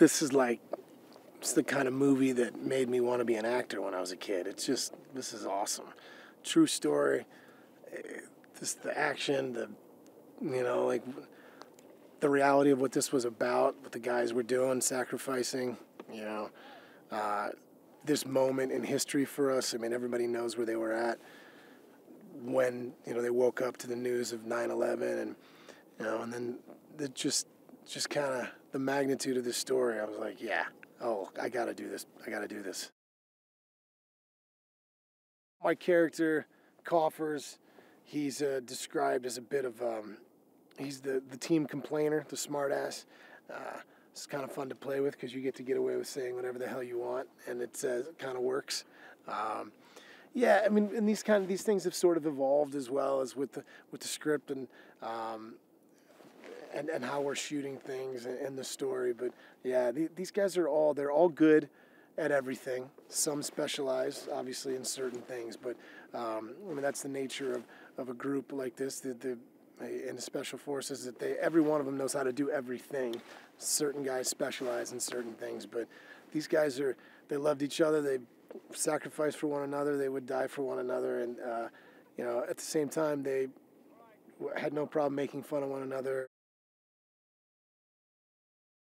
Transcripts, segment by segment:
this is like it's the kind of movie that made me want to be an actor when I was a kid. It's just this is awesome, true story. Eh, Just the action, the you know like the reality of what this was about, what the guys were doing, sacrificing. You know, uh, this moment in history for us. I mean, everybody knows where they were at when you know they woke up to the news of 9/11, and you know, and then it just just kind of the magnitude of this story. I was like, yeah, oh, I got to do this. I got to do this. My character, Coffers, he's uh, described as a bit of um, he's the the team complainer, the smartass. Uh, it's kind of fun to play with because you get to get away with saying whatever the hell you want, and it uh, kind of works. Um, yeah, I mean, and these kind of these things have sort of evolved as well as with the with the script and um, and and how we're shooting things and, and the story. But yeah, the, these guys are all they're all good at everything. Some specialize, obviously, in certain things, but um, I mean that's the nature of, of a group like this. The, the in the special forces that they every one of them knows how to do everything. Certain guys specialize in certain things, but these guys are they loved each other. They sacrificed for one another. They would die for one another, and uh, you know at the same time they had no problem making fun of one another.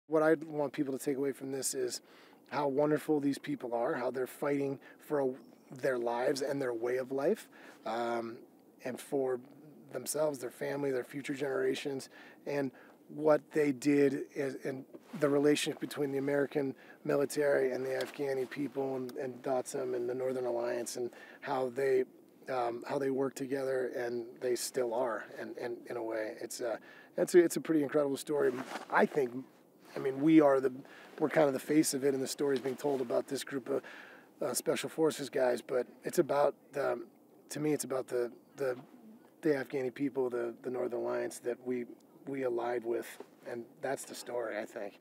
What I want people to take away from this is how wonderful these people are, how they're fighting for a, their lives and their way of life, um, and for themselves, their family, their future generations, and what they did is, and the relationship between the American military and the Afghani people and, and Dostum and the Northern Alliance and how they um, how they work together and they still are and, and in a way. It's a, it's a it's a pretty incredible story. I think I mean we are the we're kind of the face of it and the stories being told about this group of uh, special forces guys but it's about the to me it's about the the the Afghani people the the Northern Alliance that we we allied with and that's the story I think